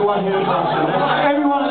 go ahead and answer. Everyone